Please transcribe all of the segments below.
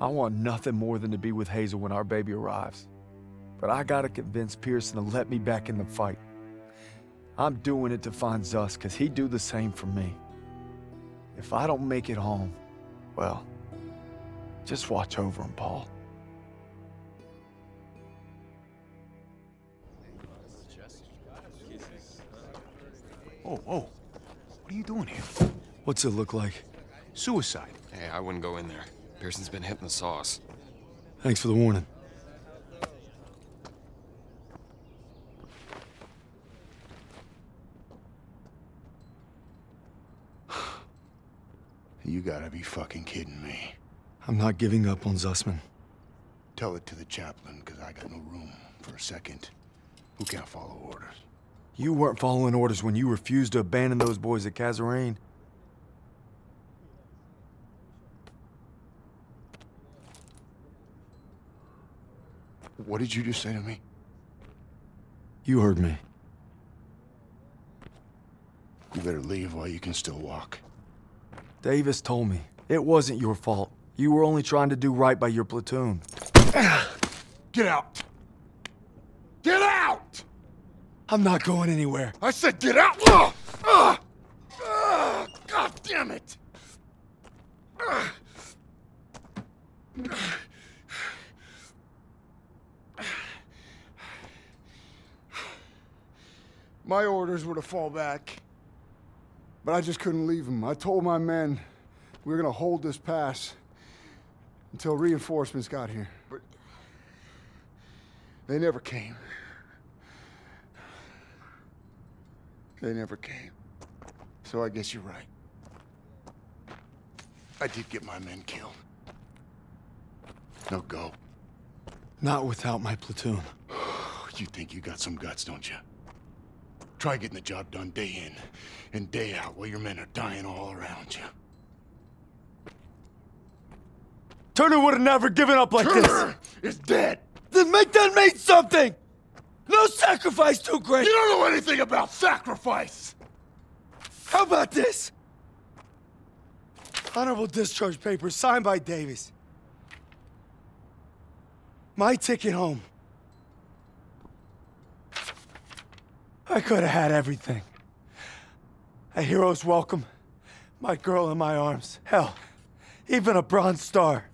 I want nothing more than to be with Hazel when our baby arrives. But I gotta convince Pierson to let me back in the fight. I'm doing it to find Zuss, because he'd do the same for me. If I don't make it home, well, just watch over him, Paul. Whoa, whoa. What are you doing here? What's it look like? Suicide. Hey, I wouldn't go in there. Pierson's been hitting the sauce. Thanks for the warning. You gotta be fucking kidding me. I'm not giving up on Zussman. Tell it to the chaplain, because I got no room for a second. Who can't follow orders? You weren't following orders when you refused to abandon those boys at Kasserine. What did you just say to me? You heard me. You better leave while you can still walk. Davis told me. It wasn't your fault. You were only trying to do right by your platoon. Get out! Get out! I'm not going anywhere. I said get out! Ah! Ugh! Ugh! Ugh! God damn it! Ugh! My orders were to fall back. But I just couldn't leave them. I told my men we were gonna hold this pass until reinforcements got here. But they never came. They never came. So I guess you're right. I did get my men killed. No go. Not without my platoon. You think you got some guts, don't you? Try getting the job done day in and day out while your men are dying all around you. Turner would have never given up like this. Turner is dead! Then make that mean something! No sacrifice too great! You don't know anything about sacrifice! How about this? Honorable discharge papers signed by Davis. My ticket home. I could have had everything. A hero's welcome, my girl in my arms, hell, even a Bronze Star.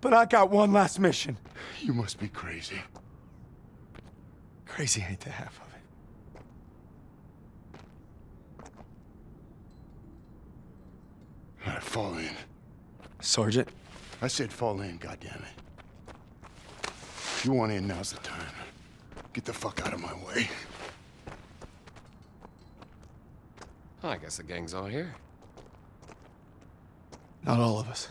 But I got one last mission. You must be crazy. Crazy ain't the half of it. All right, fall in. Sergeant, I said fall in, goddammit. If you want in, now's the time. Get the fuck out of my way. I guess the gang's all here. not all of us.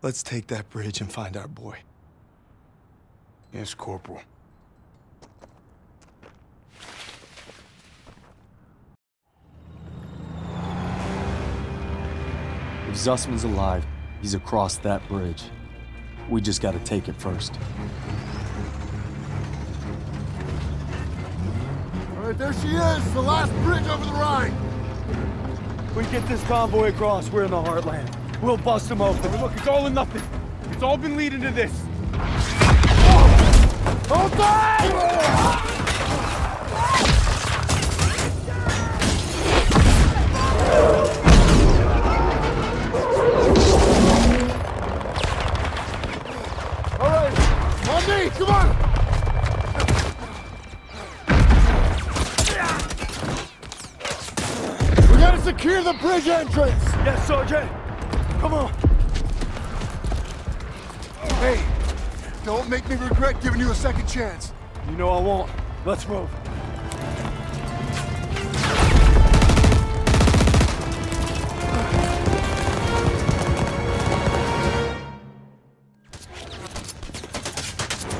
Let's take that bridge and find our boy. Yes, Corporal. If Zussman's alive, he's across that bridge. We just gotta take it first. All right, there she is, the last bridge over the Rhine. We get this convoy across, we're in the heartland. We'll bust them open. Look, it's all or nothing. It's all been leading to this. Hold tight! Gotta the bridge entrance! Yes, Sergeant! Come on! Hey, don't make me regret giving you a second chance. You know I won't. Let's move.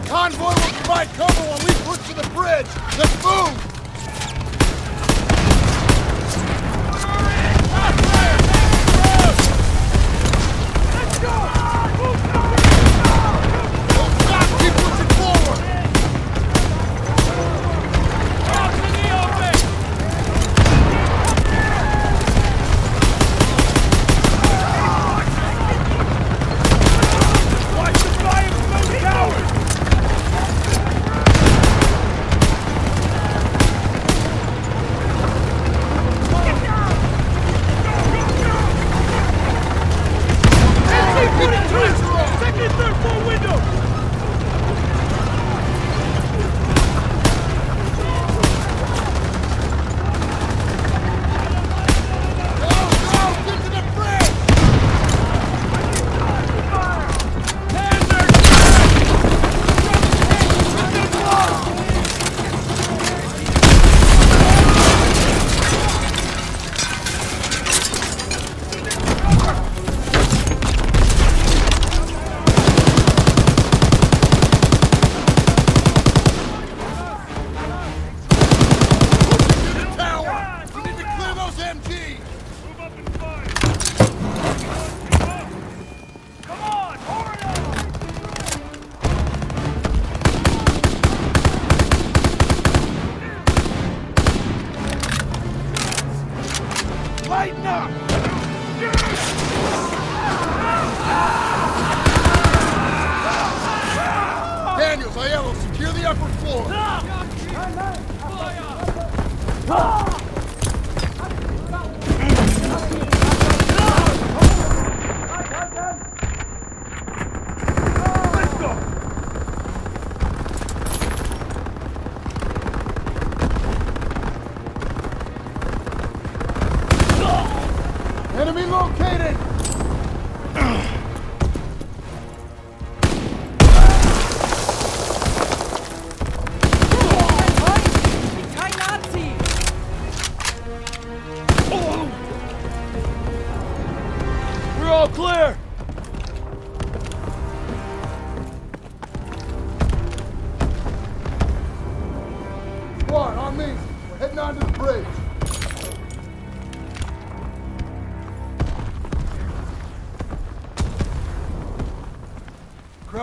Convoy will provide cover while we push to the bridge. Let's move! MG!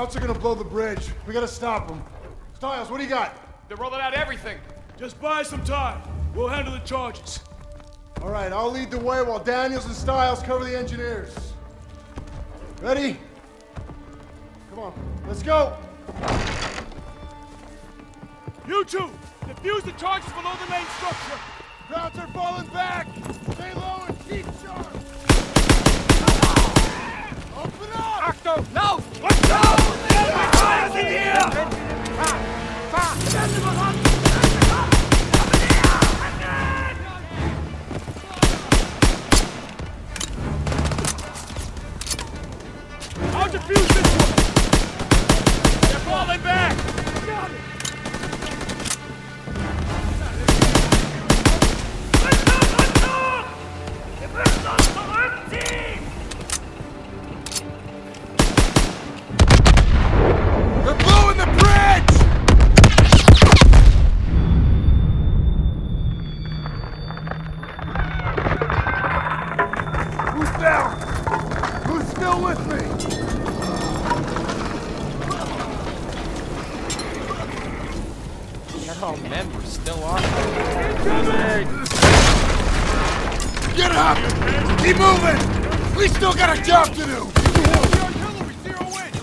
Krauts are gonna blow the bridge. We gotta stop them. Stiles, what do you got? They're rolling out everything. Just buy some time. We'll handle the charges. All right, I'll lead the way while Daniels and Stiles cover the engineers. Ready? Come on, let's go. You two, defuse the charges below the main structure. Krauts are falling back. Stay low and keep sharp. Open up! Achtung! In here! I'll still with me? Oh, members still are. Get up! Keep moving! We still got a job to do! The artillery, zero in! Do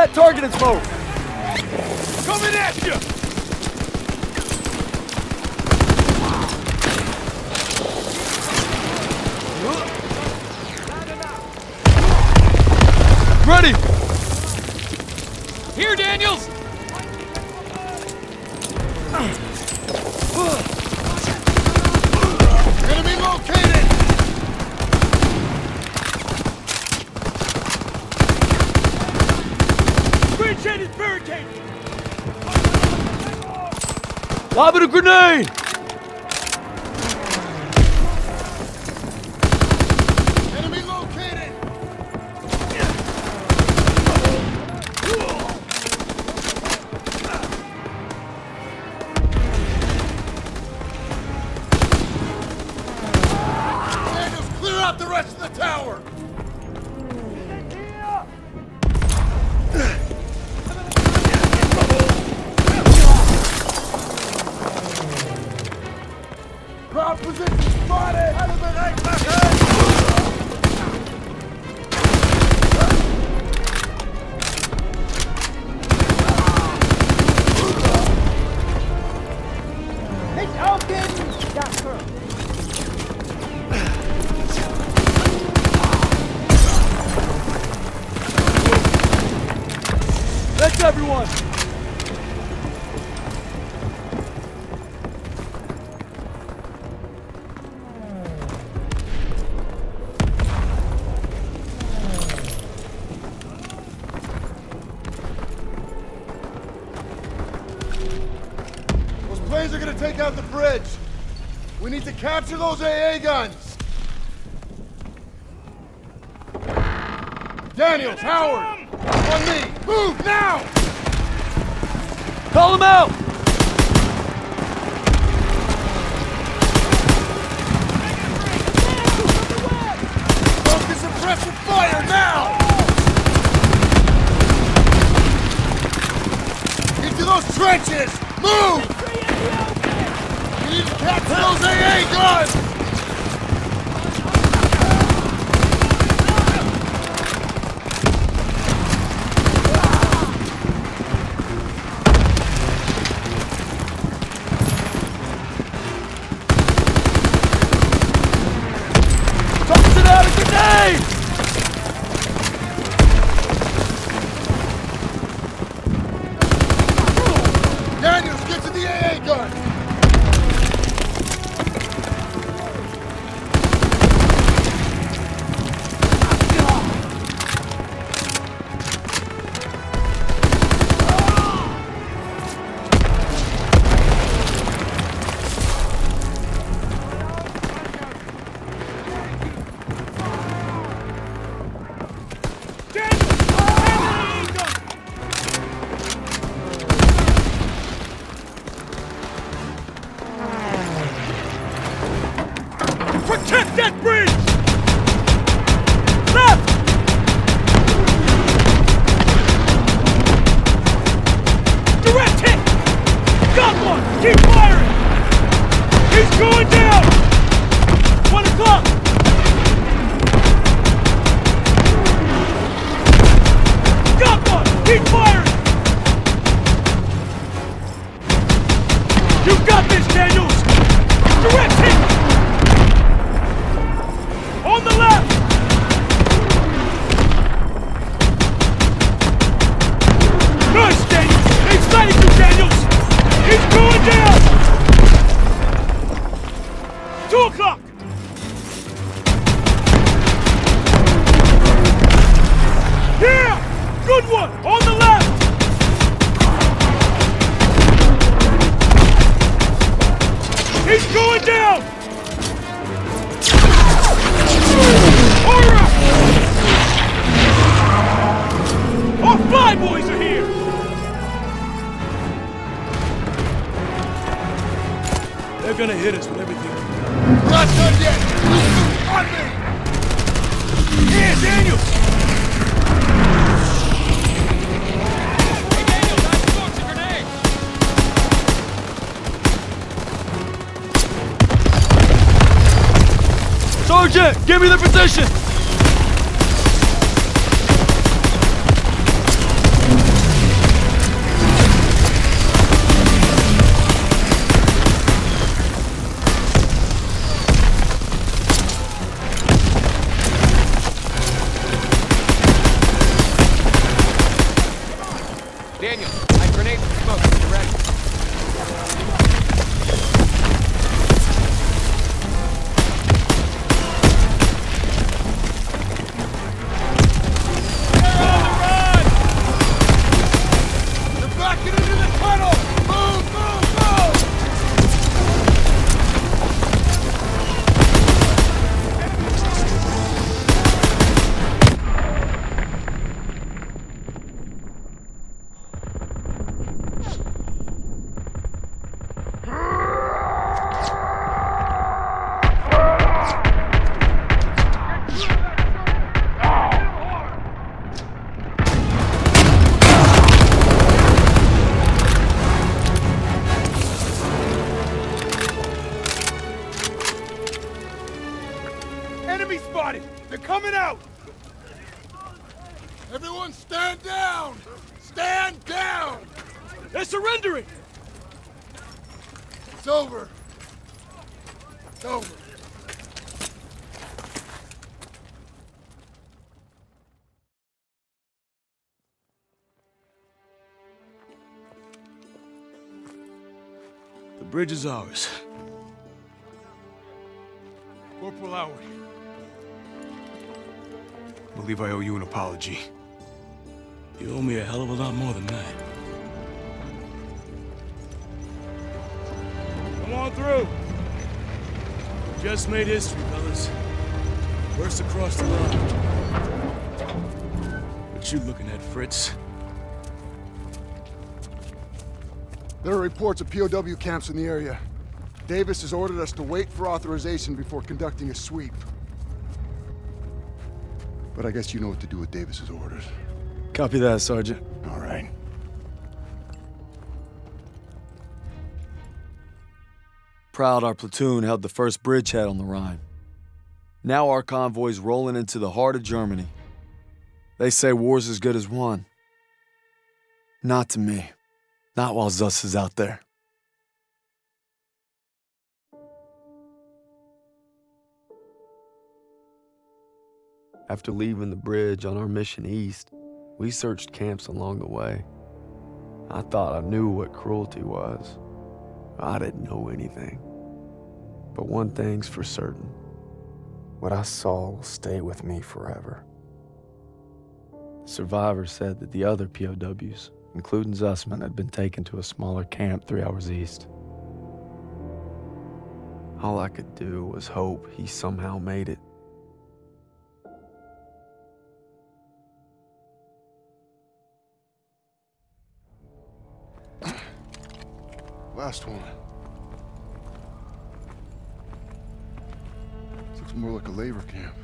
That targeted smoke? Coming at you! Ready! Here, Daniels! Grenade! bridge! We need to capture those AA guns! Daniels, Howard! On me! Move, now! Call them out! Focus suppressive fire, now! Into those trenches! Move! Those they ain't good. position! Bridge is ours. Corporal Lowry. I believe I owe you an apology. You owe me a hell of a lot more than that. Come on through. Just made history, fellas. First across the line. What you looking at, Fritz? There are reports of POW camps in the area. Davis has ordered us to wait for authorization before conducting a sweep. But I guess you know what to do with Davis's orders. Copy that, Sergeant. All right. Proud our platoon held the first bridgehead on the Rhine. Now our convoy's rolling into the heart of Germany. They say war's as good as won. Not to me. Not while Zuss is out there. After leaving the bridge on our mission east, we searched camps along the way. I thought I knew what cruelty was. I didn't know anything. But one thing's for certain what I saw will stay with me forever. The Survivors said that the other POWs, including Zussman, had been taken to a smaller camp three hours east. All I could do was hope he somehow made it. Last one. This looks more like a labor camp.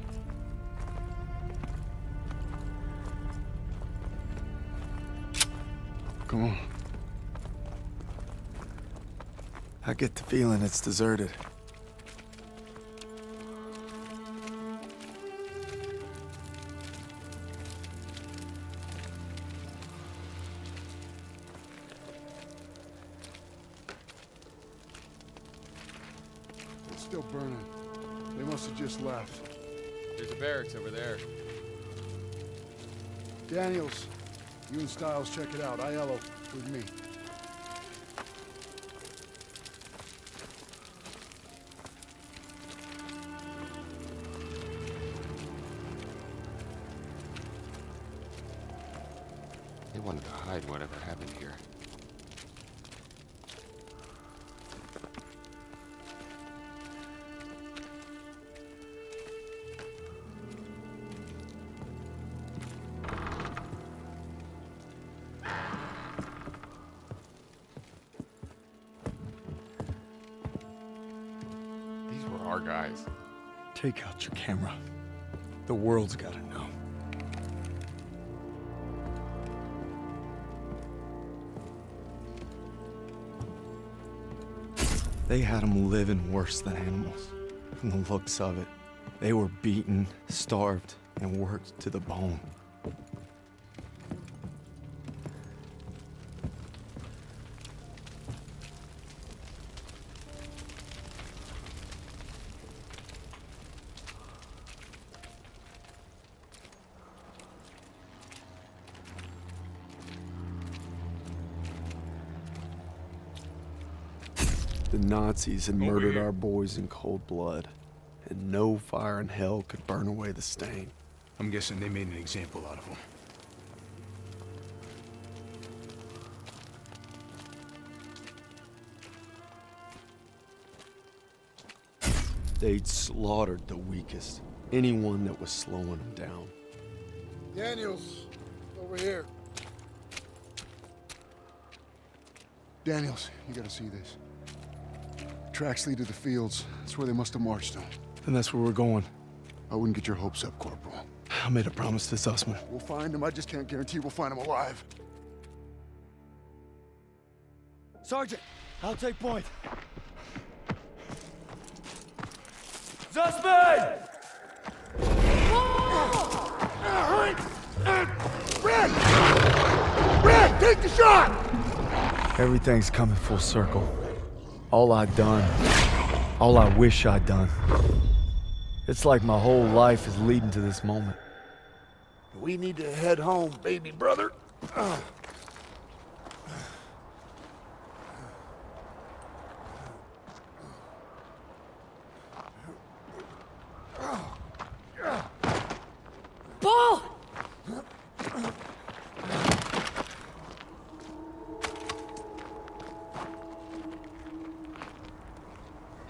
Come on. I get the feeling it's deserted. Hide whatever happened here. These were our guys. Take out your camera. The world's gotta know. They had them living worse than animals. From the looks of it, they were beaten, starved, and worked to the bone. The Nazis had murdered our boys in cold blood, and no fire in hell could burn away the stain. I'm guessing they made an example out of them. They'd slaughtered the weakest, anyone that was slowing them down. Daniels, over here. Daniels, you gotta see this tracks lead to the fields. That's where they must have marched them. And that's where we're going. I wouldn't get your hopes up, Corporal. I made a promise to Zussman. We'll find him. I just can't guarantee we'll find him alive. Sergeant, I'll take point. Zussman! Red! Red, take the shot! Everything's coming full circle. All I've done, all I wish I'd done. It's like my whole life is leading to this moment. We need to head home, baby brother.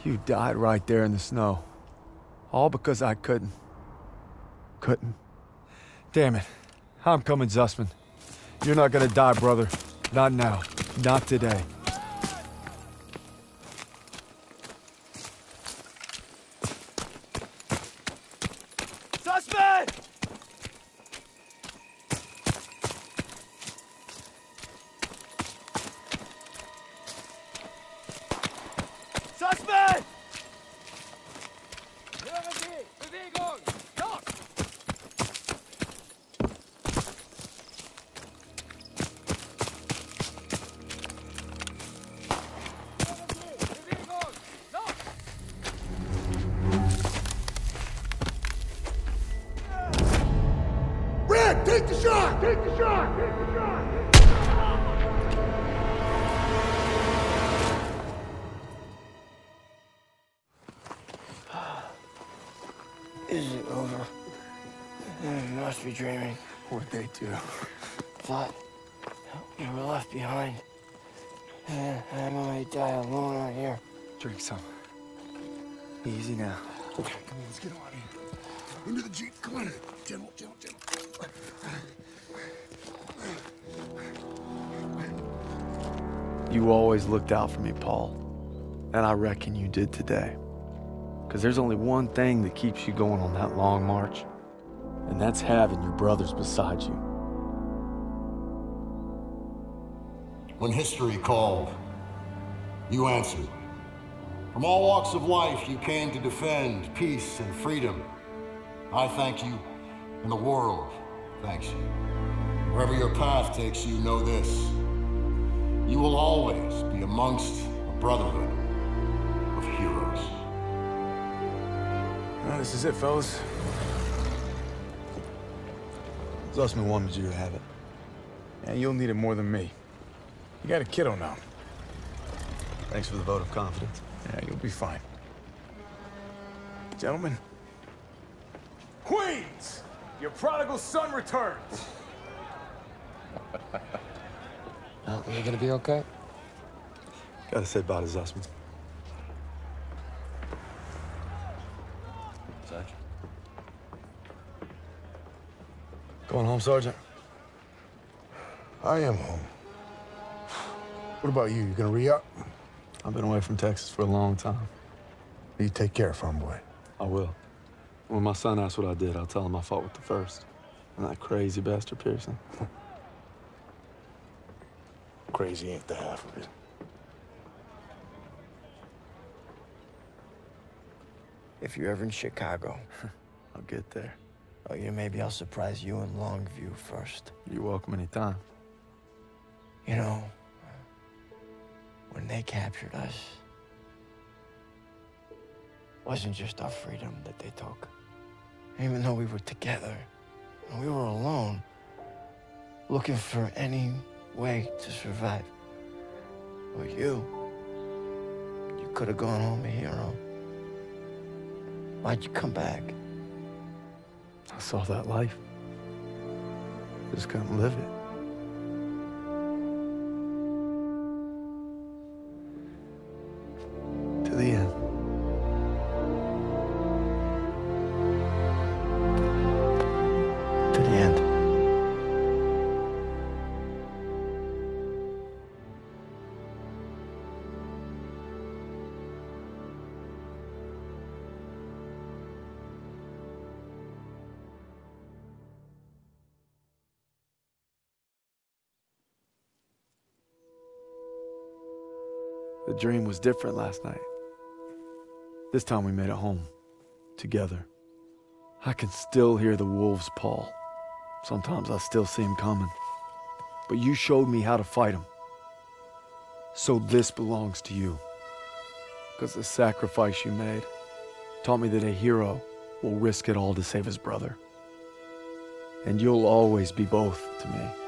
You died right there in the snow. All because I couldn't. Couldn't. Damn it. I'm coming, Zussman. You're not gonna die, brother. Not now. Not today. Rick, take the shot! Take the shot! Take the shot! Is it over? You must be dreaming. What'd they do? Thought you were left behind. And I'm gonna die alone out here. Drink some. Easy now. Okay, come on, let's get out of here. Into the Jeep, come on. Gentle, gentle, gentle. You always looked out for me, Paul. And I reckon you did today. Because there's only one thing that keeps you going on that long march, and that's having your brothers beside you. When history called, you answered. From all walks of life, you came to defend peace and freedom. I thank you, and the world thanks you. Wherever your path takes you, know this. You will always be amongst a brotherhood of heroes. Well, this is it, fellas. Zussman wanted you to have it. And you'll need it more than me. You got a kiddo now. Thanks for the vote of confidence. Yeah, you'll be fine. Gentlemen. Queens! Your prodigal son returns! Oh, well, you gonna be okay? Gotta say bye to Zussman. Sarge? Going home, Sergeant? I am home. What about you? You gonna re-up? I've been away from Texas for a long time. You take care, farm boy. I will. When my son asks what I did, I'll tell him I fought with the first. And that crazy bastard Pierson. Crazy ain't the half of it. If you're ever in Chicago, I'll get there. oh, yeah, maybe I'll surprise you in Longview first. You're welcome anytime. You know, when they captured us, it wasn't just our freedom that they took. Even though we were together and we were alone, looking for any way to survive. But you, you could have gone home a hero. Why'd you come back? I saw that life. Just couldn't live it. Dream was different last night. This time we made it home. Together. I can still hear the wolves, Paul. Sometimes I still see him coming. But you showed me how to fight them. So this belongs to you. Because the sacrifice you made taught me that a hero will risk it all to save his brother. And you'll always be both to me.